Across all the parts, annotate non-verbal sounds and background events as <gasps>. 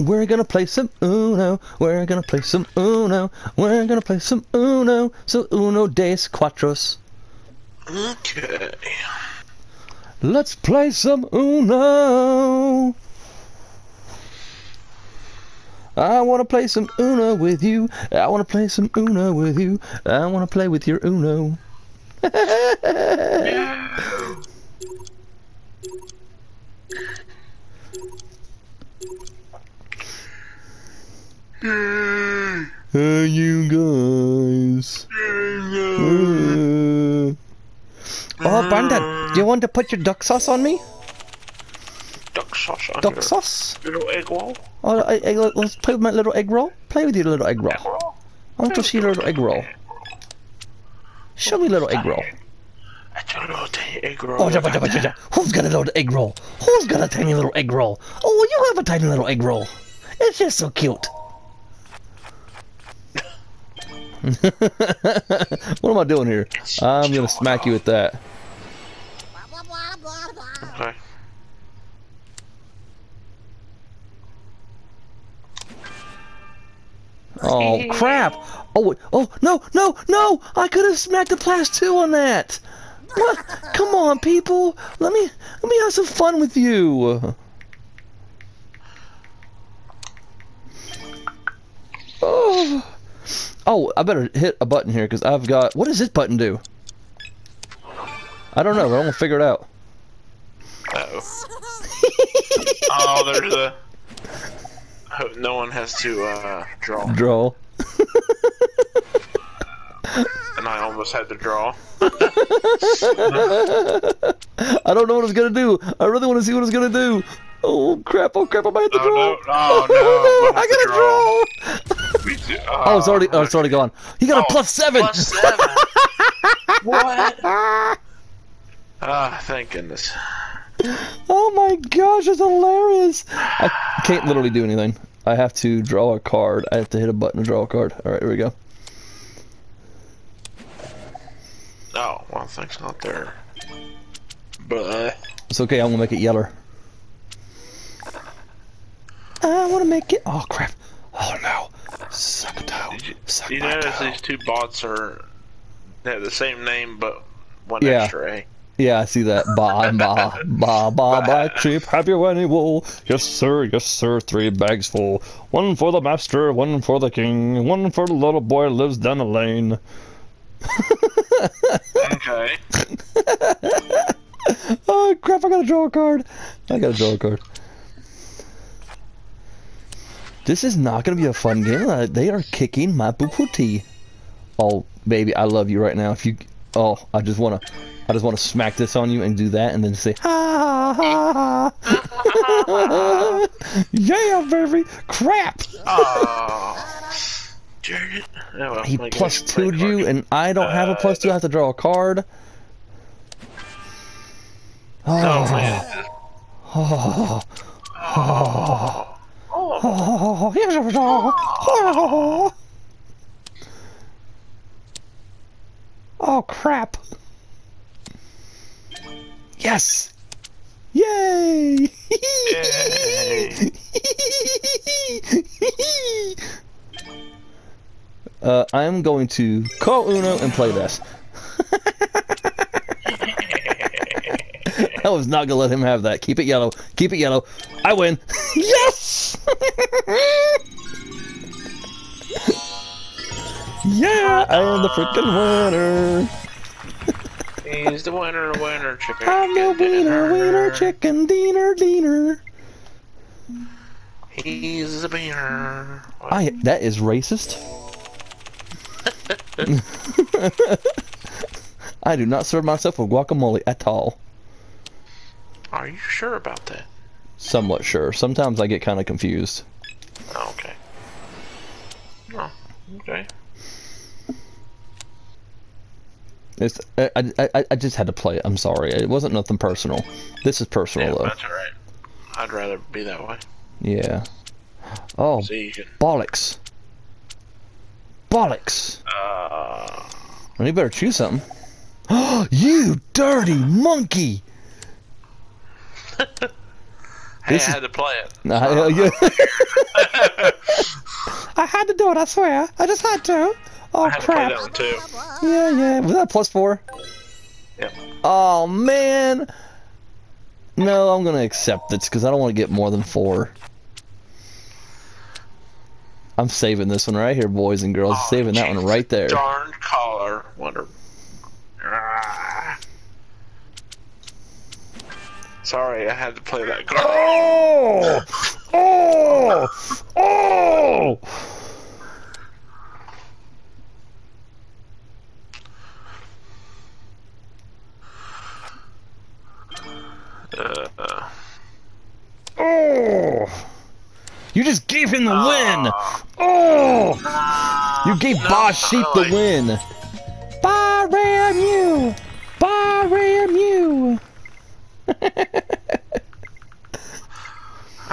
We're gonna play some Uno. We're gonna play some Uno. We're gonna play some Uno. So Uno des Quatros. Okay. Let's play some Uno. I wanna play some Uno with you. I wanna play some Uno with you. I wanna play with your Uno. <laughs> Hey, you guys. Uh, Oh, Brandon, do you want to put your duck sauce on me? Duck sauce on Duck your sauce? little egg roll. Oh, I, I, let's play with my little egg roll. Play with your little egg roll. Egg roll. I want to see your little egg roll. Show me little egg roll. I That's a little tiny egg roll. Oh, jabba, jabba, jabba. Who's got a little egg roll? Who's got a tiny little egg roll? Oh, you have a tiny little egg roll. It's just so cute. <laughs> what am I doing here? I'm gonna smack you with that. Okay. Oh crap! Oh oh no no no! I could have smacked the plus two on that. What? Come on, people! Let me let me have some fun with you. Oh, oh! I better hit a button here because I've got. What does this button do? I don't know. but I'm gonna figure it out. Uh oh. oh, there's a. No one has to uh, draw, Draw. and I almost had to draw. <laughs> I don't know what it's gonna do. I really want to see what it's gonna do. Oh crap! Oh crap! I might have to Oh, draw. no. Oh, no. <laughs> I gotta draw. We do- Oh, it's already. Oh, it's already gone. You got a Oh, plus seven. Plus seven. <laughs> what? Ah, thank goodness. Oh my gosh, it's hilarious. I can't literally do anything. I have to draw a card. I have to hit a button to draw a card. All right, here we go. Oh, well, thanks not there. But It's okay. I'm gonna make it yeller. I want to make it. Oh crap! Oh no! Suck did you, Suck you notice toe. these two bots are they have the same name but one Yeah. extra A. Yeah, I see that. Ba <laughs> ba ba ba black sheep. Have you any wool? Yes, sir. Yes, sir. Three bags full. One for the master. One for the king. One for the little boy who lives down the lane. Okay. <laughs> Oh crap! I gotta draw a card. I gotta draw a card. This is not gonna be a fun game. Uh, They are kicking my puputi. Oh baby, I love you right now. If you, oh, I just wanna, I just wanna smack this on you and do that, and then say ha ha ha. yeah, baby. Crap. Oh. Darn it. Oh, well, He plus two'd you, and I don't have a plus two. I have to draw a card. Oh, Oh, man. oh, Oh. oh, here's a draw. Oh, oh crap. Yes. Yay! Yay. <laughs> uh, I'm going to call Uno and play this. <laughs> <laughs> I was not gonna let him have that. Keep it yellow. Keep it yellow. I win. yes! <laughs> yeah, I am the freaking winner. He's the winner, winner, chicken. I'm the winner, winner, chicken dinner, dinner. He's the winner. I that is racist. <laughs> <laughs> I do not serve myself with guacamole at all. Are you sure about that? Somewhat sure. Sometimes I get kind of confused. Oh, okay. Oh, okay. It's I, I I- just had to play it. I'm sorry. It wasn't nothing personal. This is personal Yeah, though. that's alright. I'd rather be that way. Yeah. Oh, So can. bollocks. Bollocks. Uh, Well, you better choose something. <gasps> you dirty monkey! This I is- had to play it. <laughs> Nah, yeah. <laughs> I had to do it. I swear. I just had to. Oh I had to play crap. that one too. Yeah, yeah. Was that a plus four? Yep. Oh man. No, I'm gonna accept it because I don't want to get more than four. I'm saving this one right here, boys and girls. Oh, saving that one right there. Darn collar. Wonder. Ah. Sorry, I had to play that card. Oh! Oh! Oh! Uh, uh, Oh! You just gave him the win! Oh! You gave Boss Sheep the really. win!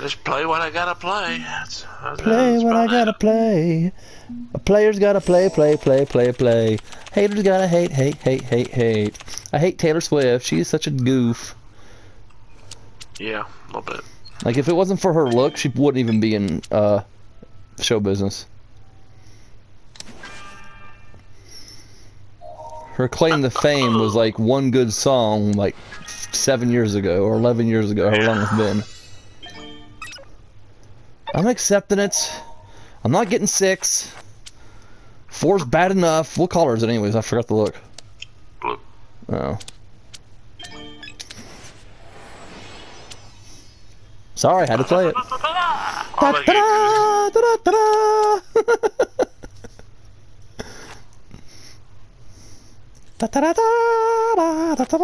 I just play what I gotta play. That's, that's, Play that's what I gotta it. play. A player's gotta play, play, play, play, play. Haters gotta hate, hate, hate, hate, hate. I hate Taylor Swift. She is such a goof. Yeah, a little bit. Like, if it wasn't for her look, she wouldn't even be in uh, show business. Her claim to fame was like one good song, like seven years ago or 11 years ago, however long it's been. I'm accepting it. I'm not getting six. Four's bad enough. What color is it, anyways? I forgot to look. Blue. Oh. Sorry, had to play it. Da-da-da, da-da-da,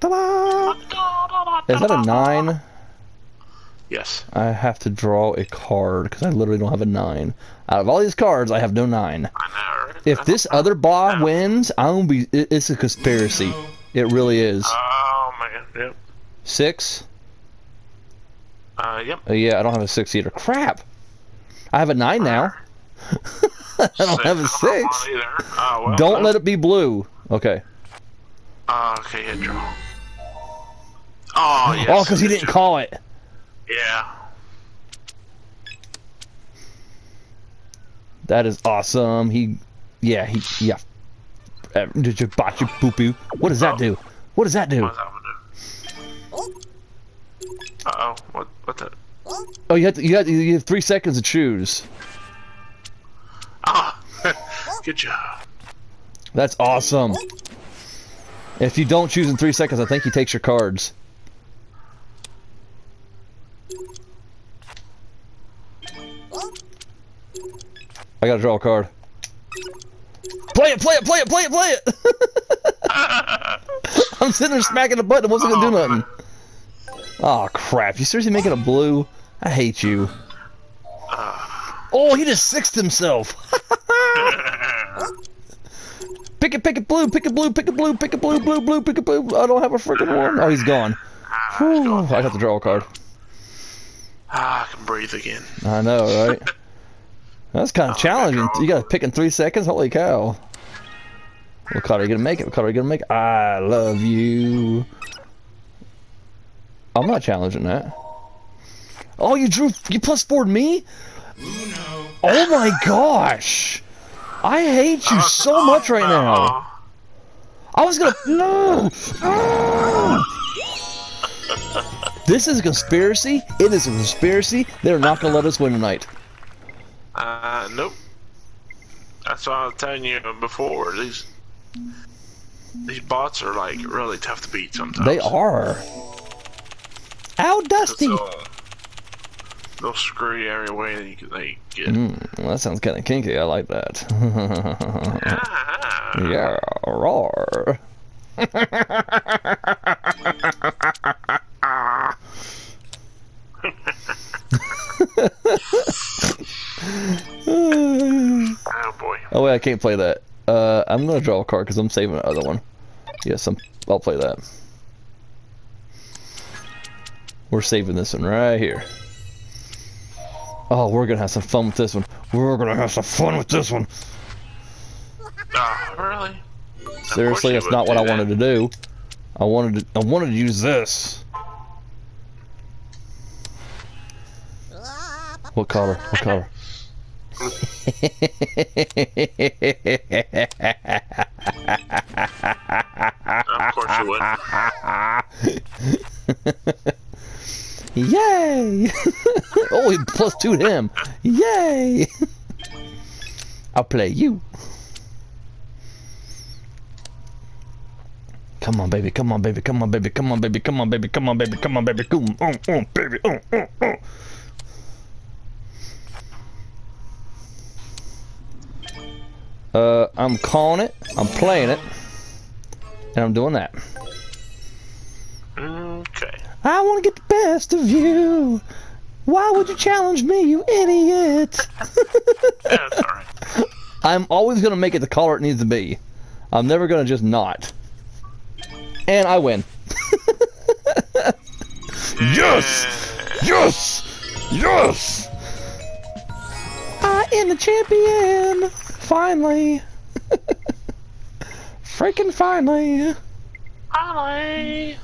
da-da-da. Is that a nine? Yes. I have to draw a card because I literally don't have a nine. Out of all these cards, I have no nine. I know? If this other ball wins, I'm gonna be. it- It's a conspiracy. It really is. Oh, man. Yep. Six. Uh, yep. Oh, yeah, I don't have a six either. Crap. I have a nine now. <laughs> I don't have a six. either. Oh, well, Don't let it be blue. Okay. Uh, okay, yeah, draw. Oh, yes. Oh, because he didn't call it. Yeah. That is awesome. He, yeah, he, yeah. Uh, Did you botch your poo poo? What does that do? What does that do? What's that one do? Uh-oh. What, what the? Oh, you have to, you have, you have three seconds to choose. Ah! <laughs> Good job. That's awesome. If you don't choose in three seconds, I think he takes your cards. I gotta draw a card. Play it, play it, play it, play it, play it! <laughs> I'm sitting there smacking the button, it wasn't gonna do nothing. Oh crap, you seriously making a blue? I hate you. Oh, he just sixed himself. <laughs> Pick it, pick it, blue, pick it, blue, pick it, blue, pick it, blue, blue, blue, pick it, blue. I don't have a freaking one. Oh, he's gone. Whew, I got to draw a card. Ah, I can breathe again. I know, right? That's kind of Oh, challenging. You got to pick in three seconds. Holy cow! What card are you gonna make it? What card are you gonna make? it? I love you. I'm not challenging that. Oh, you drew. You plus four me? Oh my gosh! I hate you so much right now. Oh, I was gonna. No! Ah! this is a conspiracy. It is a conspiracy. They're not gonna let us win tonight. Uh, nope. That's what I was telling you before. These these bots are like really tough to beat sometimes. They are. Ow, Dusty! They'll, they'll screw you every way that you can, they get. Mm, well, that sounds kind of kinky. I like that. Ah, <laughs> yeah, roar. <laughs> <laughs> oh. Oh wait, I can't play that. Uh, I'm gonna draw a card because I'm saving the other one. Yes, I'm. I'll play that. We're saving this one right here. Oh, we're gonna have some fun with this one. We're gonna have some fun with this one. Ah, really? Seriously, that's not what I that. wanted to do. I wanted to, I wanted to use this. What color? What color? Of course you would. Yay! oh, he plus two to him. Yay! I'll play you. Come on, baby. Come on, baby. Come on, baby. Come on, baby. Come on, baby. Come on, baby. Come on, baby. Come on, baby. On, on, on. Uh, I'm calling it. I'm playing it. And I'm doing that. Okay. I want to get the best of you. Why would you challenge me, you idiot? <laughs> Yeah, that's alright. <laughs> I'm always going to make it the color it needs to be. I'm never going to just not. And I win. <laughs> yes! Yes! Yes! I am the champion! Finally! <laughs> Freaking finally! Ollie!